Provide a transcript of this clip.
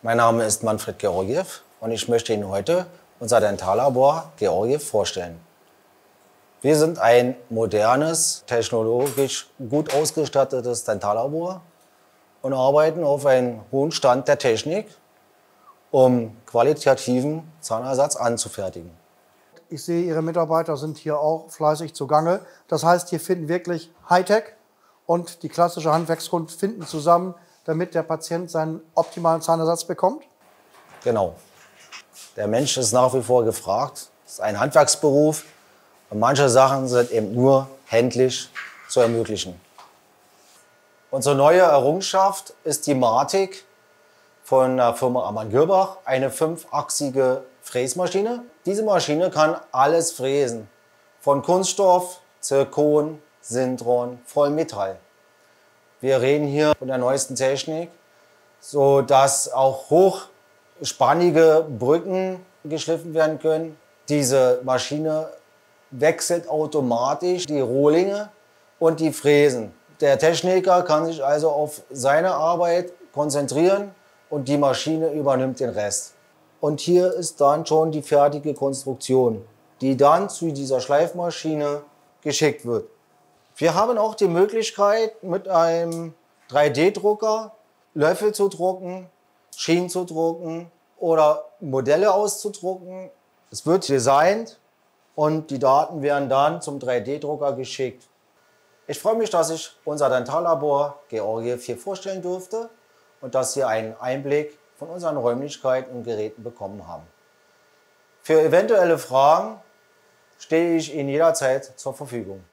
Mein Name ist Manfred Georgiev und ich möchte Ihnen heute unser Dentallabor Georgiev vorstellen. Wir sind ein modernes, technologisch gut ausgestattetes Dentallabor und arbeiten auf einem hohen Stand der Technik, um qualitativen Zahnersatz anzufertigen. Ich sehe, Ihre Mitarbeiter sind hier auch fleißig zugange. Das heißt, hier finden wirklich Hightech und die klassische Handwerkskunst finden zusammen, damit der Patient seinen optimalen Zahnersatz bekommt? Genau. Der Mensch ist nach wie vor gefragt. Es ist ein Handwerksberuf und manche Sachen sind eben nur händlich zu ermöglichen. Unsere neue Errungenschaft ist die Matic von der Firma Amann Gürbach, eine fünfachsige Fräsmaschine. Diese Maschine kann alles fräsen, von Kunststoff, Zirkon, Sintron, Vollmetall. Wir reden hier von der neuesten Technik, so dass auch hochspannige Brücken geschliffen werden können. Diese Maschine wechselt automatisch die Rohlinge und die Fräsen. Der Techniker kann sich also auf seine Arbeit konzentrieren und die Maschine übernimmt den Rest. Und hier ist dann schon die fertige Konstruktion, die dann zu dieser Schleifmaschine geschickt wird. Wir haben auch die Möglichkeit, mit einem 3D-Drucker Löffel zu drucken, Schienen zu drucken oder Modelle auszudrucken. Es wird designt und die Daten werden dann zum 3D-Drucker geschickt. Ich freue mich, dass ich unser Dentallabor Georgiev hier vorstellen durfte und dass Sie einen Einblick von unseren Räumlichkeiten und Geräten bekommen haben. Für eventuelle Fragen stehe ich Ihnen jederzeit zur Verfügung.